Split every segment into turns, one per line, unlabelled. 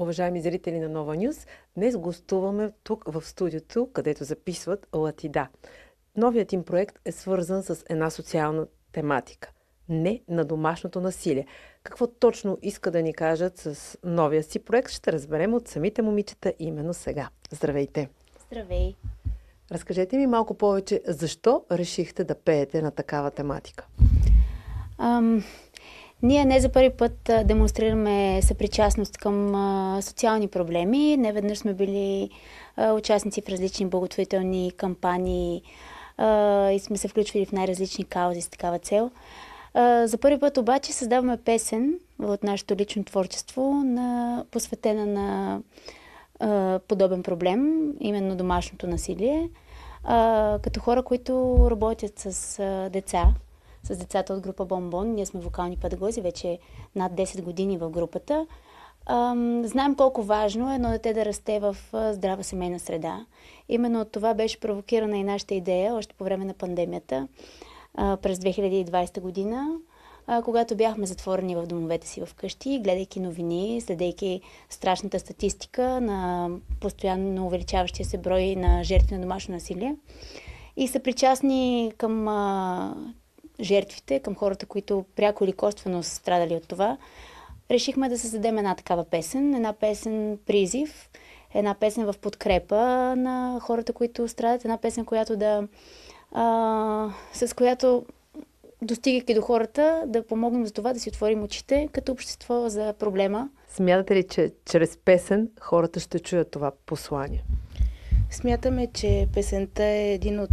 уважаеми зрители на Нова Нюс. Днес гостуваме тук в студиото, където записват Латида. Новият им проект е свързан с една социална тематика. Не на домашното насилие. Какво точно иска да ни кажат с новия си проект, ще разберем от самите момичета именно сега. Здравейте!
Здравей!
Разкажете ми малко повече, защо решихте да пеете на такава тематика?
Ам, ние не за първи път демонстрираме съпричастност към социални проблеми. Не веднъж сме били участници в различни благотворителни кампании и сме се включвали в най-различни каузи с такава цел. За първи път обаче създаваме песен от нашето лично творчество, на, посветена на подобен проблем, именно домашното насилие. Като хора, които работят с деца, с децата от група Бомбон. Ние сме вокални педагози, вече над 10 години в групата. Знаем колко важно е едно дете да расте в здрава семейна среда. Именно от това беше провокирана и нашата идея още по време на пандемията през 2020 година, когато бяхме затворени в домовете си вкъщи, гледайки новини, следейки страшната статистика на постоянно увеличаващия се брой на жертви на домашно насилие. И са причастни към а, жертвите, към хората, които пряко или косвено са страдали от това, решихме да създадем една такава песен, една песен призив, една песен в подкрепа на хората, които страдат, една песен, която да а, с която достигайки до хората, да помогнем за това да си отворим очите като общество за проблема.
Смятате ли, че чрез песен хората ще чуят това послание?
Смятаме, че песента е един от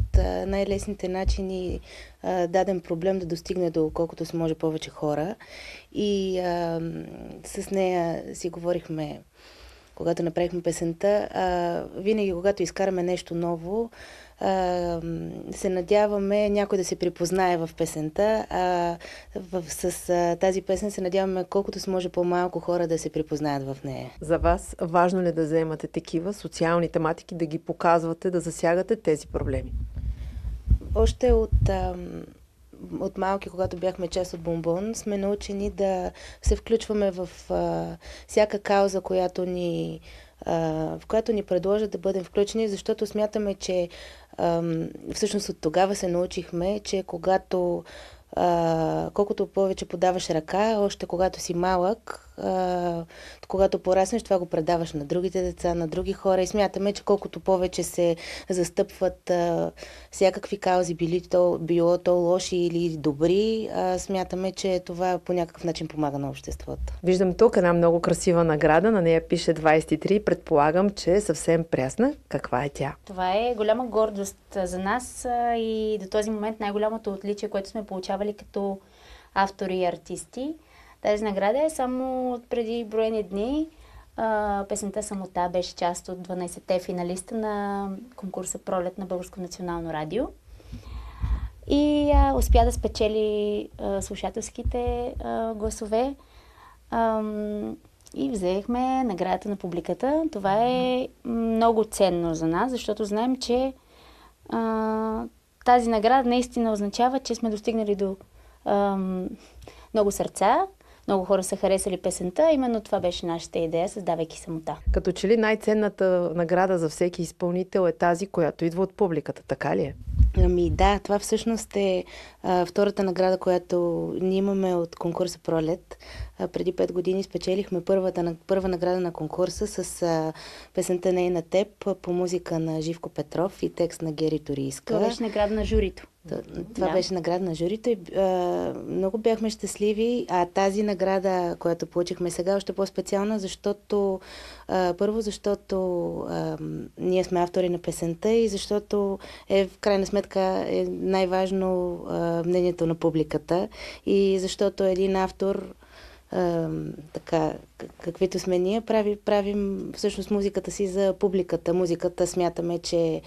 най-лесните начини даден проблем да достигне до колкото се може повече хора. И а, с нея си говорихме, когато направихме песента. А, винаги, когато изкараме нещо ново, а, се надяваме някой да се припознае в песента. А, в, с а, тази песен се надяваме колкото се може по-малко хора да се припознаят в нея.
За вас важно ли е да вземате такива социални тематики, да ги показвате, да засягате тези проблеми?
Още от, а, от малки, когато бяхме част от Бомбон, сме научени да се включваме в а, всяка кауза, която ни, а, в която ни предложат да бъдем включени, защото смятаме, че а, всъщност от тогава се научихме, че когато а, колкото повече подаваш ръка, още когато си малък, а, когато пораснеш, това го предаваш на другите деца, на други хора и смятаме, че колкото повече се застъпват а, всякакви каузи, били то, било то лоши или добри, а, смятаме, че това по някакъв начин помага на обществото.
Виждам тук една много красива награда, на нея пише 23, предполагам, че е съвсем прясна. Каква е тя?
Това е голяма гордост за нас и до този момент най-голямото отличие, което сме получавали като автори и артисти. Тази награда е само от преди броени дни. А, песента Самота беше част от 12-те финалиста на конкурса Пролет на Българско национално радио. И а, успя да спечели а, слушателските а, гласове. А, и взехме наградата на публиката. Това е много ценно за нас, защото знаем, че а, тази награда наистина означава, че сме достигнали до а, много сърца, много хора са харесали песента. Именно това беше нашата идея, създавайки самота.
Като че ли най-ценната награда за всеки изпълнител е тази, която идва от публиката, така ли е?
Ами да, това всъщност е а, втората награда, която ние имаме от конкурса Пролет. А, преди 5 години спечелихме първата, първа награда на конкурса с а, песента Не е на теб по музика на Живко Петров и текст на Гери Торийска.
Това беше награда на журито.
Това да. беше награда на журито и а, много бяхме щастливи. А тази награда, която получихме сега, е още по-специална, защото а, първо, защото а, ние сме автори на песента и защото е в крайна сметка е най-важно а, мнението на публиката и защото един автор а, така, каквито сме ние, прави, правим всъщност музиката си за публиката. Музиката смятаме, че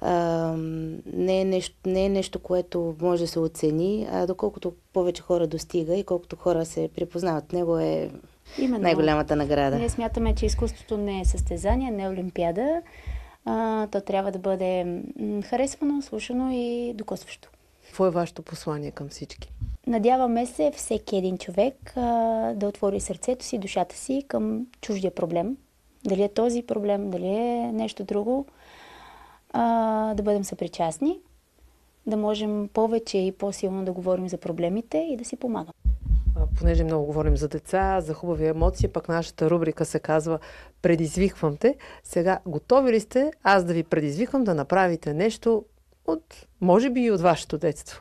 а, не, е нещо, не е нещо, което може да се оцени, а доколкото повече хора достига и колкото хора се припознават него е Именно. най-голямата награда.
Ние смятаме, че изкуството не е състезание, не е олимпиада. А, то трябва да бъде харесвано, слушано и докосващо.
Какво е вашето послание към всички?
Надяваме се всеки един човек а, да отвори сърцето си, душата си към чуждия проблем. Дали е този проблем, дали е нещо друго. А, да бъдем съпричастни, да можем повече и по-силно да говорим за проблемите и да си помагаме.
Понеже много говорим за деца, за хубави емоции, пък нашата рубрика се казва Предизвиквам те. Сега, готови ли сте аз да ви предизвикам да направите нещо от, може би и от вашето детство?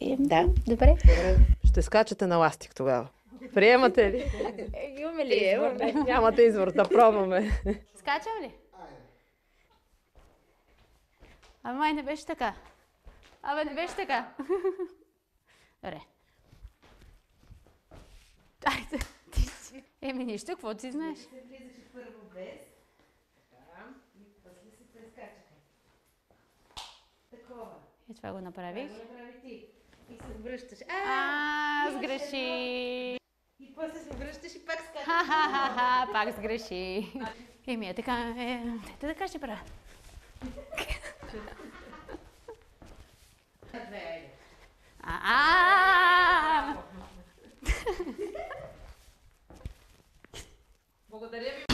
Да. Добре. Добре.
Ще скачате на ластик тогава. Приемате ли?
Е, имаме ли избор?
Нямате избор, да пробваме.
Скачам ли? Ама май не беше така. Абе, не беше така. Добре. Айде, ти си. Еми нищо, какво ти знаеш?
Ще влизаш първо без. Така. И после се прескачате. Такова.
И това го направих.
Това го направи ти. И се връщаш.
А, сгреши!
И после се връщаш и пак скачаш.
Ха-ха-ха, пак сгреши. Значи- Еми, е така, е, е те така ще правя. Благодаря ви